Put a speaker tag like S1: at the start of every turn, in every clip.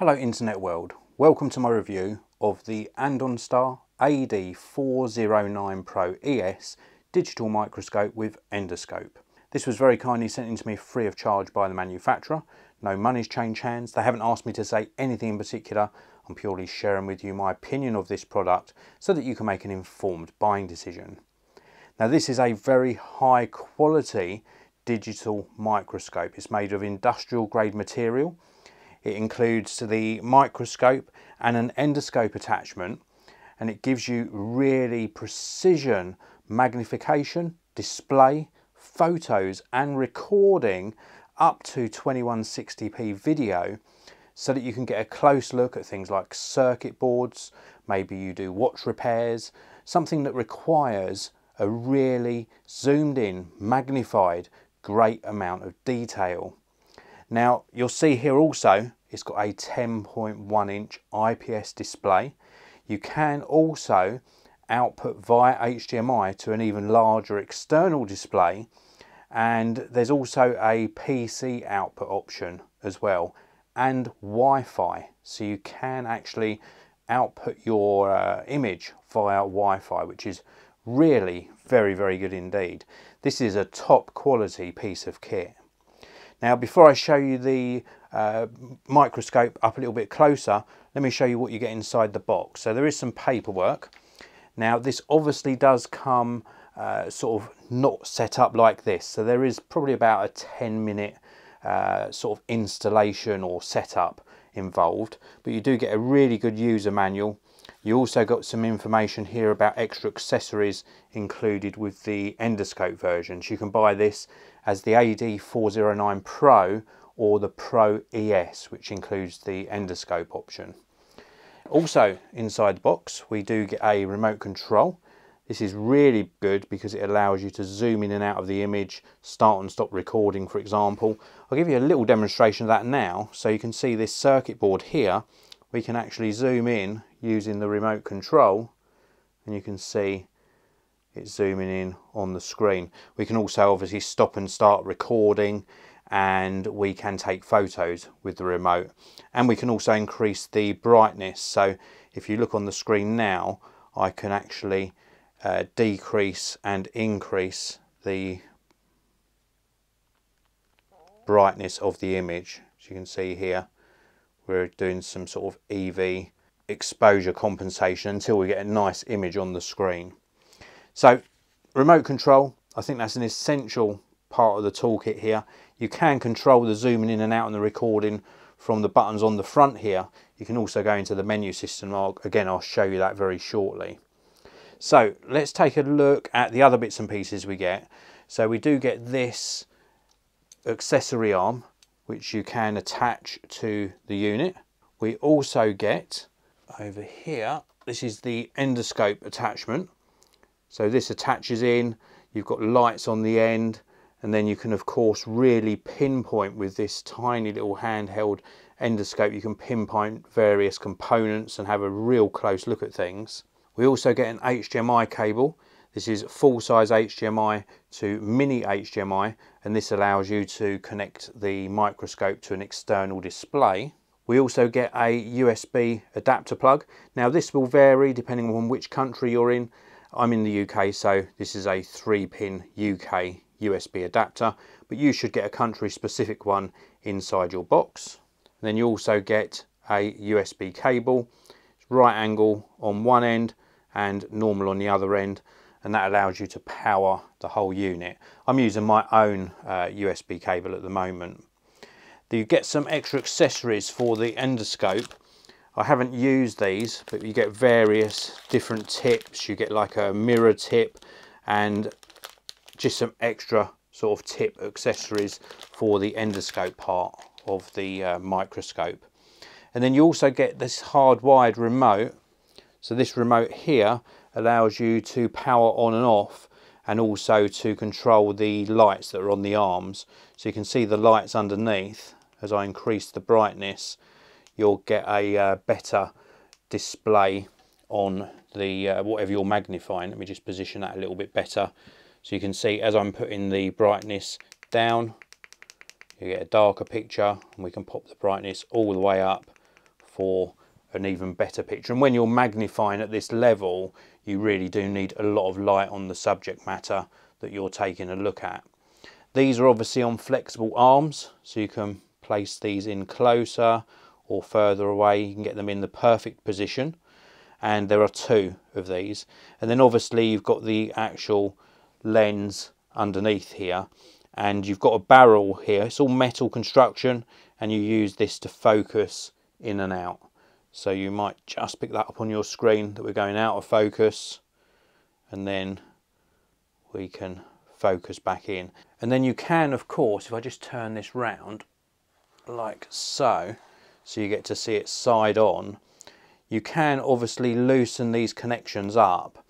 S1: Hello internet world, welcome to my review of the Andonstar AD409 Pro ES digital microscope with endoscope. This was very kindly sent in to me free of charge by the manufacturer. No money's changed hands. They haven't asked me to say anything in particular. I'm purely sharing with you my opinion of this product so that you can make an informed buying decision. Now this is a very high quality digital microscope. It's made of industrial grade material. It includes the microscope and an endoscope attachment and it gives you really precision magnification, display, photos and recording up to 2160p video so that you can get a close look at things like circuit boards, maybe you do watch repairs, something that requires a really zoomed in, magnified, great amount of detail. Now you'll see here also it's got a 10.1 inch IPS display. You can also output via HDMI to an even larger external display and there's also a PC output option as well and Wi-Fi. So you can actually output your uh, image via Wi-Fi which is really very very good indeed. This is a top quality piece of kit now before I show you the uh, microscope up a little bit closer let me show you what you get inside the box so there is some paperwork now this obviously does come uh, sort of not set up like this. So there is probably about a 10 minute uh, sort of installation or setup involved, but you do get a really good user manual. You also got some information here about extra accessories included with the endoscope version. So you can buy this as the AD409 Pro or the Pro ES, which includes the endoscope option. Also inside the box, we do get a remote control. This is really good because it allows you to zoom in and out of the image, start and stop recording for example. I'll give you a little demonstration of that now so you can see this circuit board here. We can actually zoom in using the remote control and you can see it's zooming in on the screen. We can also obviously stop and start recording and we can take photos with the remote and we can also increase the brightness so if you look on the screen now I can actually uh, decrease and increase the brightness of the image. As you can see here, we're doing some sort of EV exposure compensation until we get a nice image on the screen. So remote control, I think that's an essential part of the toolkit here. You can control the zooming in and out and the recording from the buttons on the front here. You can also go into the menu system. Again, I'll show you that very shortly. So let's take a look at the other bits and pieces we get. So we do get this accessory arm, which you can attach to the unit. We also get over here, this is the endoscope attachment. So this attaches in, you've got lights on the end, and then you can of course really pinpoint with this tiny little handheld endoscope, you can pinpoint various components and have a real close look at things. We also get an HDMI cable. This is full size HDMI to mini HDMI and this allows you to connect the microscope to an external display. We also get a USB adapter plug. Now this will vary depending on which country you're in. I'm in the UK so this is a 3 pin UK USB adapter but you should get a country specific one inside your box. And then you also get a USB cable, right angle on one end and normal on the other end and that allows you to power the whole unit. I'm using my own uh, USB cable at the moment. You get some extra accessories for the endoscope. I haven't used these, but you get various different tips. You get like a mirror tip and just some extra sort of tip accessories for the endoscope part of the uh, microscope. And then you also get this hardwired remote so this remote here allows you to power on and off and also to control the lights that are on the arms. So you can see the lights underneath. As I increase the brightness, you'll get a uh, better display on the uh, whatever you're magnifying. Let me just position that a little bit better. So you can see as I'm putting the brightness down, you get a darker picture and we can pop the brightness all the way up for an even better picture. And when you're magnifying at this level, you really do need a lot of light on the subject matter that you're taking a look at. These are obviously on flexible arms, so you can place these in closer or further away. You can get them in the perfect position. And there are two of these. And then obviously you've got the actual lens underneath here. And you've got a barrel here. It's all metal construction. And you use this to focus in and out. So you might just pick that up on your screen that we're going out of focus. And then we can focus back in. And then you can, of course, if I just turn this round like so, so you get to see it side on, you can obviously loosen these connections up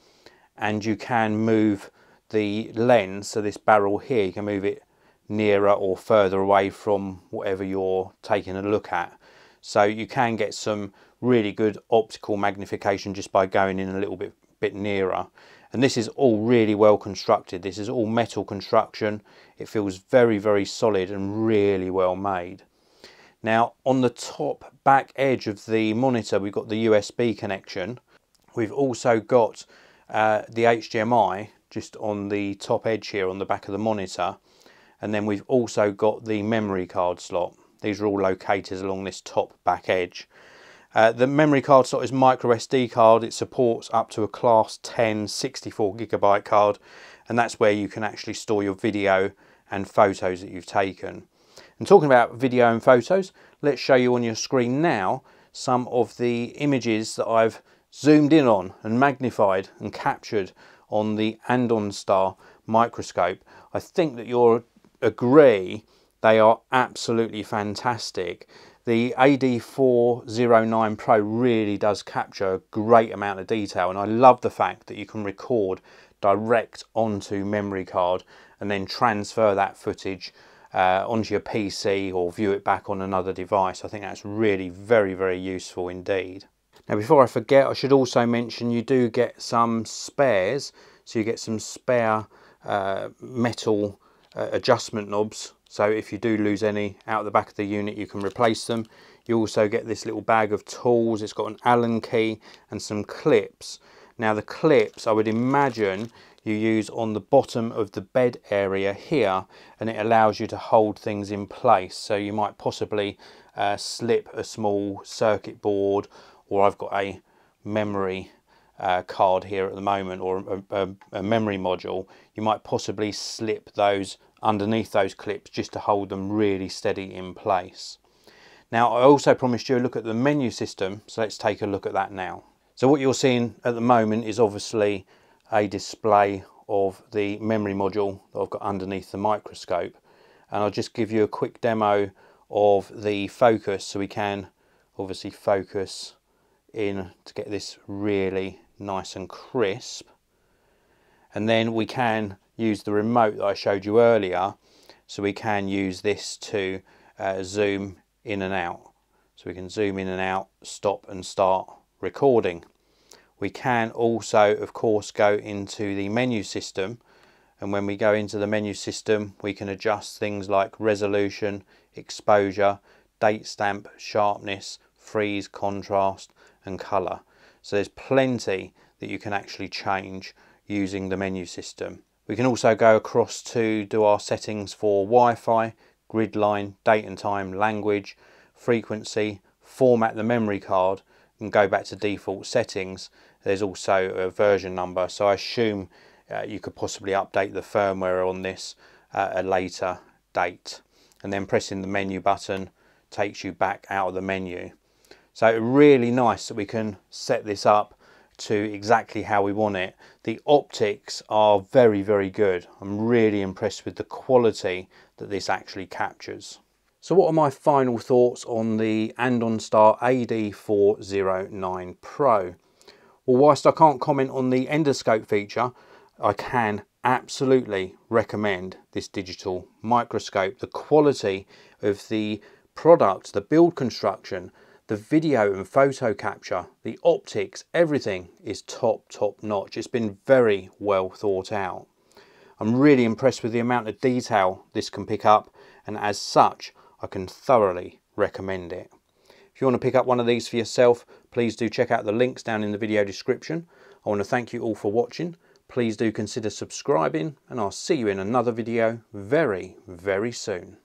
S1: and you can move the lens, so this barrel here, you can move it nearer or further away from whatever you're taking a look at. So you can get some really good optical magnification just by going in a little bit, bit nearer. And this is all really well constructed. This is all metal construction. It feels very very solid and really well made now on the top back edge of the monitor we've got the USB connection. We've also got uh, the HDMI just on the top edge here on the back of the monitor. And then we've also got the memory card slot. These are all located along this top back edge. Uh, the memory card slot is micro SD card. It supports up to a class 10 64 gigabyte card. And that's where you can actually store your video and photos that you've taken. And talking about video and photos, let's show you on your screen now some of the images that I've zoomed in on and magnified and captured on the Andonstar microscope. I think that you'll agree they are absolutely fantastic. The AD409 Pro really does capture a great amount of detail and I love the fact that you can record direct onto memory card and then transfer that footage uh, onto your PC or view it back on another device. I think that's really very, very useful indeed. Now before I forget, I should also mention you do get some spares. So you get some spare uh, metal uh, adjustment knobs so if you do lose any out the back of the unit, you can replace them. You also get this little bag of tools. It's got an Allen key and some clips. Now the clips, I would imagine you use on the bottom of the bed area here and it allows you to hold things in place. So you might possibly uh, slip a small circuit board or I've got a memory uh, card here at the moment or a, a, a memory module. You might possibly slip those underneath those clips just to hold them really steady in place. Now I also promised you a look at the menu system so let's take a look at that now. So what you're seeing at the moment is obviously a display of the memory module that I've got underneath the microscope. And I'll just give you a quick demo of the focus so we can obviously focus in to get this really nice and crisp. And then we can use the remote that I showed you earlier so we can use this to uh, zoom in and out. So we can zoom in and out stop and start recording we can also of course go into the menu system. And when we go into the menu system we can adjust things like resolution exposure date stamp sharpness freeze contrast and color. So there's plenty that you can actually change using the menu system. We can also go across to do our settings for Wi-Fi, grid line, date and time, language, frequency, format the memory card and go back to default settings. There's also a version number so I assume uh, you could possibly update the firmware on this at a later date and then pressing the menu button takes you back out of the menu. So really nice that we can set this up to exactly how we want it. The optics are very, very good. I'm really impressed with the quality that this actually captures. So what are my final thoughts on the Andonstar AD409 Pro? Well, whilst I can't comment on the endoscope feature, I can absolutely recommend this digital microscope. The quality of the product, the build construction, the video and photo capture, the optics, everything is top, top notch. It's been very well thought out. I'm really impressed with the amount of detail this can pick up and as such I can thoroughly recommend it. If you want to pick up one of these for yourself, please do check out the links down in the video description. I want to thank you all for watching. Please do consider subscribing and I'll see you in another video very, very soon.